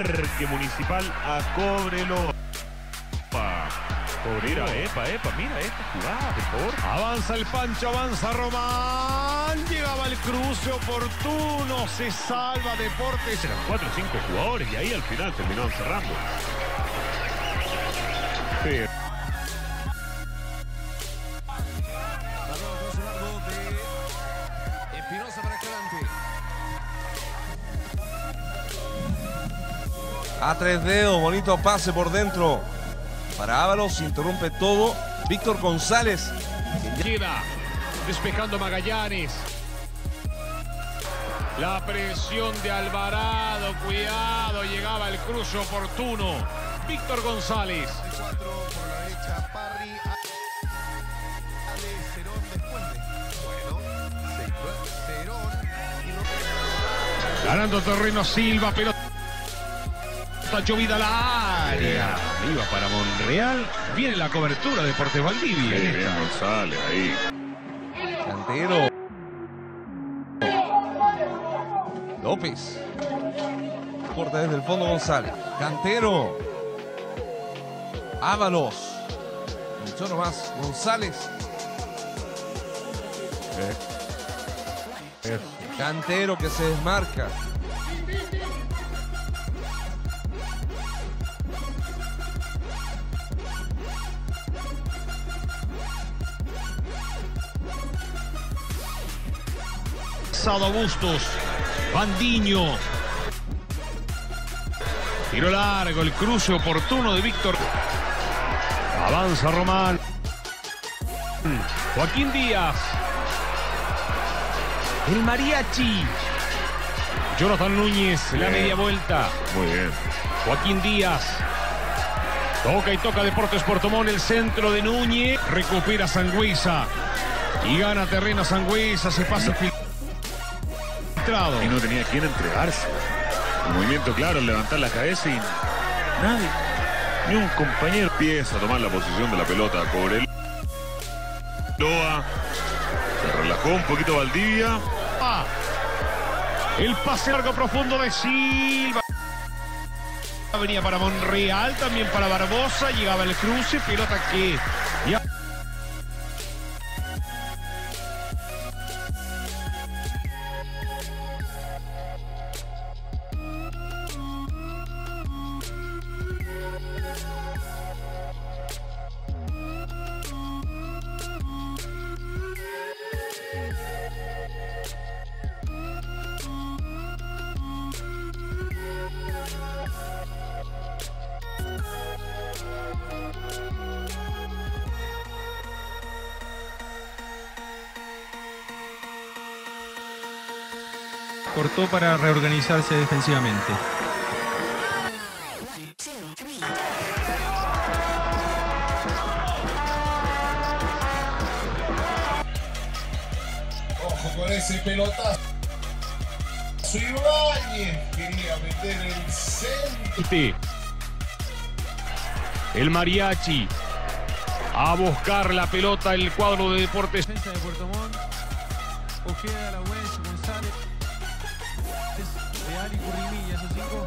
Parque Municipal a Cobreloa. Mira, epa, epa, mira esta jugada, por favor. Avanza el Pancho, avanza Román. Llegaba el cruce oportuno. Se salva Deportes. Eran cuatro o cinco jugadores y ahí al final terminaron cerrando. Sí. A tres dedos, bonito pase por dentro. Para Ábalos, interrumpe todo. Víctor González. Queda despejando Magallanes. La presión de Alvarado, cuidado, llegaba el cruce oportuno. Víctor González. 4 por la derecha, Parry. Ale Cerón después de. Bueno, Cerón. Cerón. Y no- Ganando terreno Silva, pero está llovida la área. Iba para Monreal. Viene la cobertura de Deportes Valdivia. González ahí. Cantero. López. Corta desde el fondo González. Cantero. Ábalos. Mucho nomás. González. Cantero que se desmarca. Sado Bustos. Bandiño. Tiro largo, el cruce oportuno de Víctor. Avanza Román. Joaquín Díaz. El mariachi. Jonathan Núñez, la media vuelta. Muy bien. Joaquín Díaz. Toca y toca Deportes Portomón, el centro de Núñez. Recupera Sangüesa. Y gana terreno Sangüesa, se pasa. Y no tenía quien entregarse. El movimiento claro, levantar la cabeza y nadie, ni un compañero empieza a tomar la posición de la pelota. Cobreloa. Se relajó un poquito Valdivia. Ah, El pase largo profundo de Silva. Venía para Monreal, también para Barbosa. Llegaba el cruce, pelota que. Cortó para reorganizarse defensivamente. Ojo con ese pelotazo. Ibáñez quería meter el centro. El mariachi. A buscar la pelota el cuadro de deportes. Defensa de Puerto Montt. Ojeda, La cinco,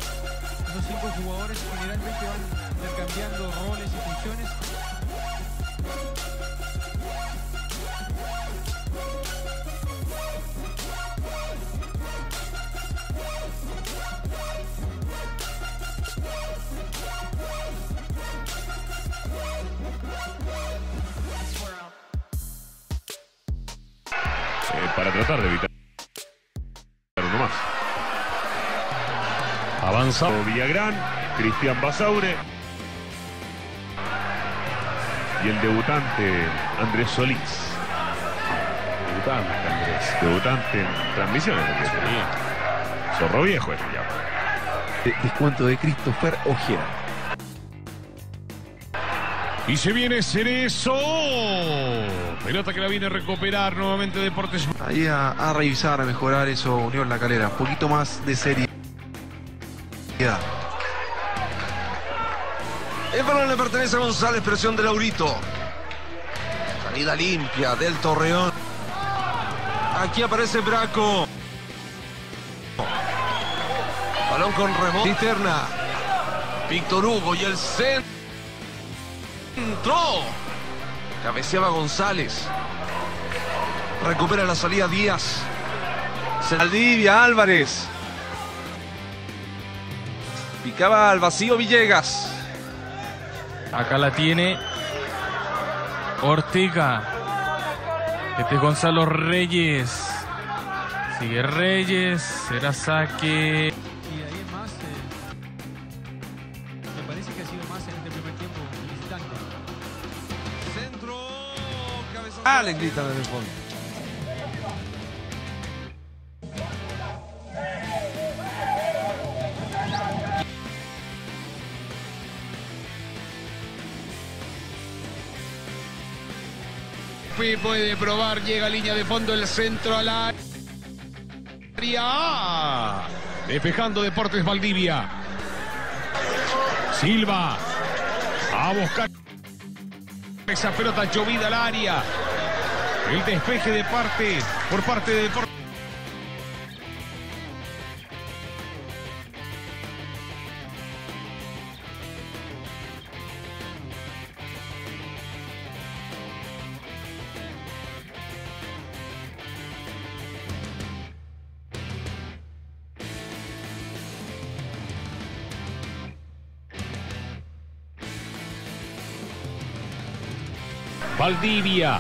esos cinco jugadores generalmente van intercambiando roles y funciones. eh, para tratar de evitar Avanza. Villagrán, Cristian Basaure y el debutante Andrés Solís. Debutante Andrés. Debutante en transmisiones. Zorro viejo ese ya. De- descuento de Christopher Ojeda. Y se viene Cerezo. Pelota que la viene a recuperar nuevamente Deportes. Ahí a, a revisar, a mejorar eso, Unión La Calera. Un poquito más de seriedad. El balón le pertenece a González, presión de Laurito. Salida limpia del Torreón. Aquí aparece Braco. Balón con rebote. Cisterna. Víctor Hugo y el centro. Cabeceaba González. Recupera la salida Díaz. Saldivia Álvarez. Picaba al vacío Villegas. Acá la tiene Ortega. Este es Gonzalo Reyes. Sigue Reyes. Será saque. Y de ahí en más, me parece que ha sido más en primer tiempo el visitante. Centro. Cabezazo. Ah, le gritan en el fondo. Puede probar, llega a línea de fondo el centro al área. Despejando Deportes Valdivia. Silva. A buscar esa pelota llovida al área. El despeje de parte por parte de Deportes. Valdivia.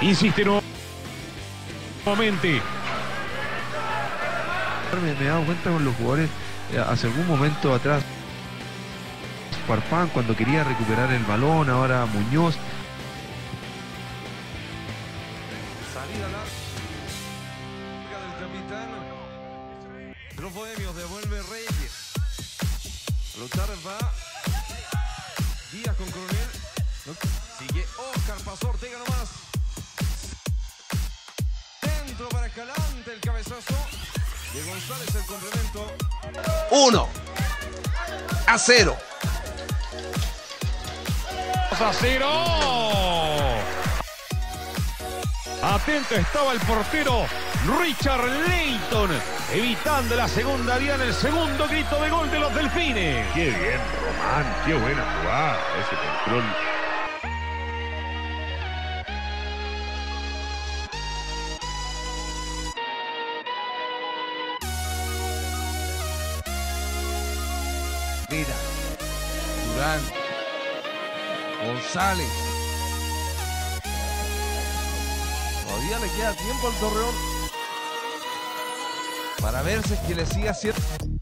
Insiste nu- nuevamente. Me, me he dado cuenta con los jugadores eh, hace algún momento atrás. Farfán cuando quería recuperar el balón, ahora Muñoz. Salida larga del capitán. Los bohemios devuelve Reyes. Lotar va. Díaz con Coronel. Oscar, pasó Ortega nomás. Dentro para Escalante el cabezazo. De González el complemento. Uno. A cero. a cero. Atento estaba el portero Richard Leighton, evitando la segunda diana, el segundo grito de gol de los delfines. Qué bien, Román. Qué buena jugada. Ese control. González. Todavía le queda tiempo al Torreón. Para ver si es que le sigue haciendo.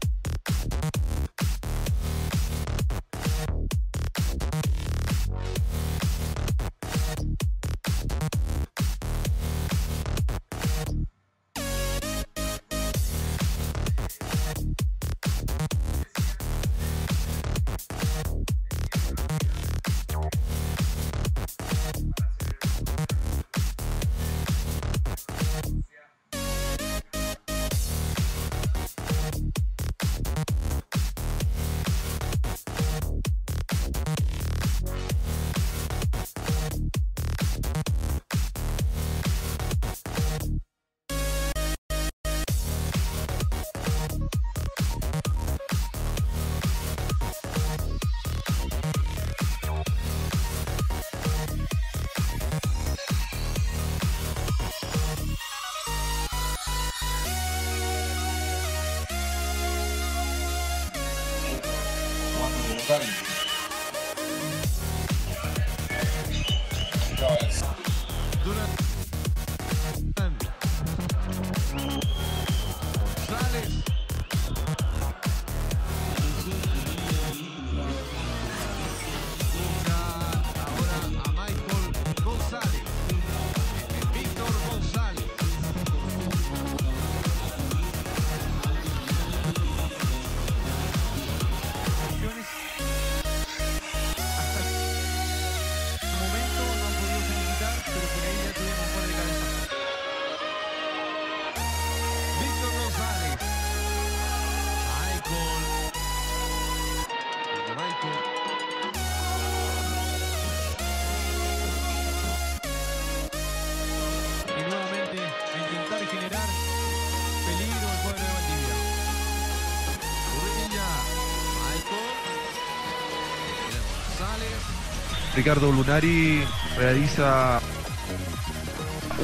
Ricardo Lunari realiza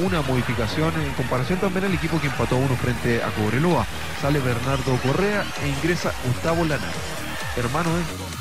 una modificación en comparación también al equipo que empató uno frente a Cobreloa. Sale Bernardo Correa e ingresa Gustavo Lana. Hermano, ¿eh?